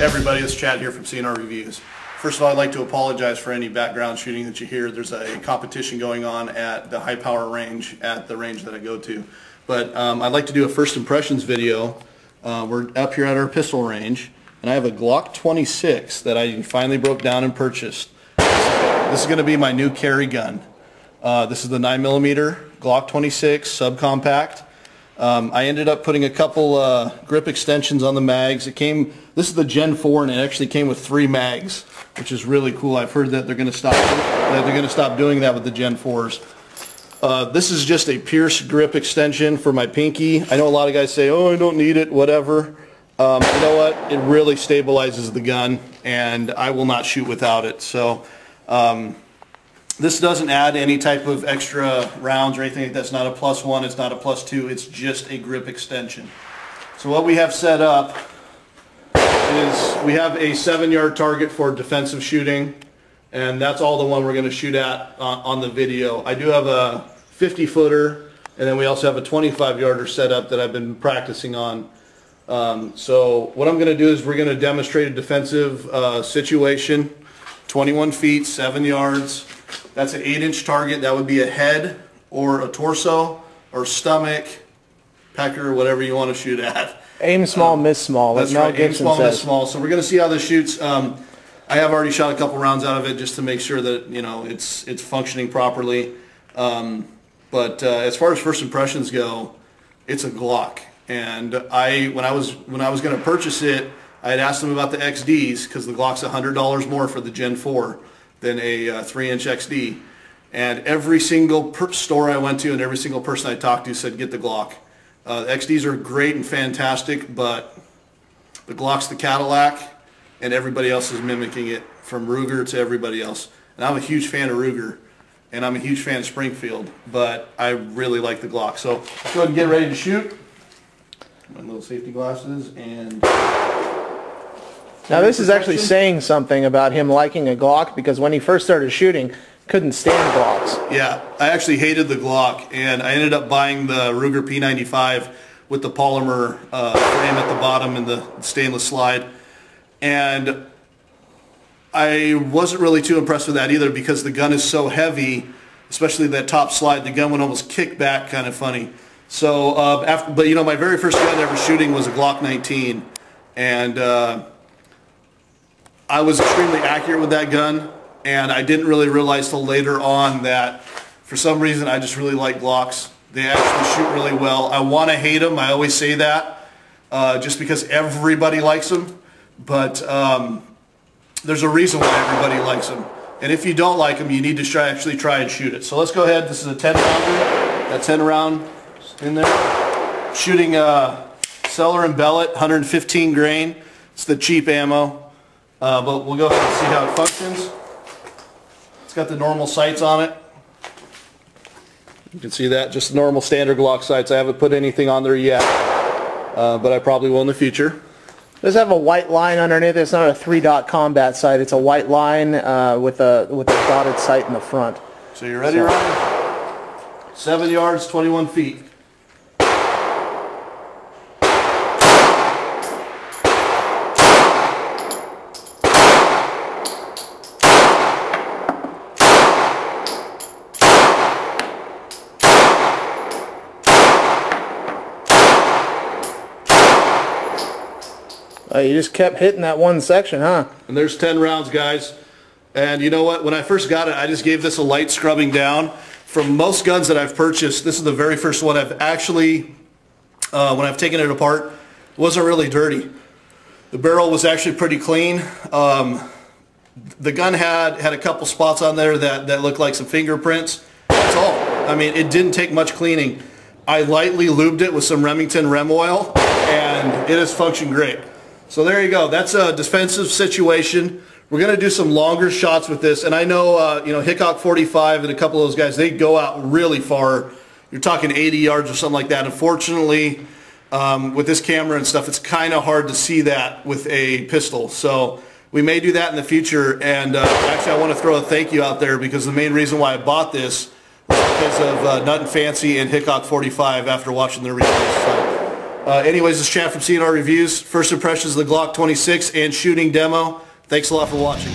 everybody, it's Chad here from CNR Reviews. First of all, I'd like to apologize for any background shooting that you hear. There's a competition going on at the high power range at the range that I go to. But um, I'd like to do a first impressions video. Uh, we're up here at our pistol range, and I have a Glock 26 that I finally broke down and purchased. This is going to be my new carry gun. Uh, this is the 9mm Glock 26 subcompact. Um, I ended up putting a couple uh, grip extensions on the mags. It came. This is the Gen 4, and it actually came with three mags, which is really cool. I've heard that they're going to stop that they're going to stop doing that with the Gen 4s. Uh, this is just a Pearce grip extension for my pinky. I know a lot of guys say, "Oh, I don't need it," whatever. Um, you know what? It really stabilizes the gun, and I will not shoot without it. So. Um, this doesn't add any type of extra rounds or anything. That's not a plus one. It's not a plus two. It's just a grip extension. So what we have set up is we have a seven yard target for defensive shooting and that's all the one we're going to shoot at uh, on the video. I do have a 50 footer and then we also have a 25 yarder set up that I've been practicing on. Um, so what I'm going to do is we're going to demonstrate a defensive uh, situation, 21 feet, 7 yards. That's an 8 inch target. That would be a head or a torso or stomach, pecker, whatever you want to shoot at. Aim small, um, miss small. That's right. Aim small, says. miss small. So we're going to see how this shoots. Um, I have already shot a couple rounds out of it just to make sure that you know it's it's functioning properly. Um, but uh, as far as first impressions go, it's a Glock. And I when I was when I was going to purchase it, I had asked them about the XDs because the Glock's hundred dollars more for the Gen 4 than a uh, 3-inch XD. And every single store I went to and every single person I talked to said, get the Glock. Uh, the XDs are great and fantastic, but the Glock's the Cadillac, and everybody else is mimicking it, from Ruger to everybody else. And I'm a huge fan of Ruger, and I'm a huge fan of Springfield, but I really like the Glock. So let's go ahead and get ready to shoot. My little safety glasses and... Now this is actually saying something about him liking a Glock because when he first started shooting, couldn't stand Glocks. Yeah, I actually hated the Glock, and I ended up buying the Ruger P95 with the polymer uh, frame at the bottom and the stainless slide. And I wasn't really too impressed with that either because the gun is so heavy, especially that top slide, the gun would almost kick back kind of funny. So, uh, after, but you know, my very first gun ever shooting was a Glock 19. And uh, I was extremely accurate with that gun, and I didn't really realize till later on that for some reason I just really like Glocks. They actually shoot really well. I want to hate them. I always say that uh, just because everybody likes them. But um, there's a reason why everybody likes them. And if you don't like them, you need to try, actually try and shoot it. So let's go ahead. This is a 10 rounder. That 10 round in there. Shooting uh, Sellier and Bellot, 115 grain. It's the cheap ammo. Uh, but we'll go ahead and see how it functions. It's got the normal sights on it. You can see that, just normal standard Glock sights. I haven't put anything on there yet, uh, but I probably will in the future. Does have a white line underneath. It's not a three-dot combat sight. It's a white line uh, with a with a dotted sight in the front. So you're ready, so. Ryan? Seven yards, 21 feet. Uh, you just kept hitting that one section, huh? And there's 10 rounds, guys. And you know what? When I first got it, I just gave this a light scrubbing down. From most guns that I've purchased, this is the very first one I've actually, uh, when I've taken it apart, it wasn't really dirty. The barrel was actually pretty clean. Um, the gun had, had a couple spots on there that, that looked like some fingerprints. That's all. I mean, it didn't take much cleaning. I lightly lubed it with some Remington Rem oil, and it has functioned great. So there you go. That's a defensive situation. We're going to do some longer shots with this. And I know, uh, you know, Hickok 45 and a couple of those guys, they go out really far. You're talking 80 yards or something like that. Unfortunately, um, with this camera and stuff, it's kind of hard to see that with a pistol. So we may do that in the future. And uh, actually, I want to throw a thank you out there because the main reason why I bought this was because of uh, Nutnfancy and Hickok 45 after watching their reviews. So Uh, anyways, this is Chad from CNR Reviews. First impressions of the Glock 26 and shooting demo. Thanks a lot for watching.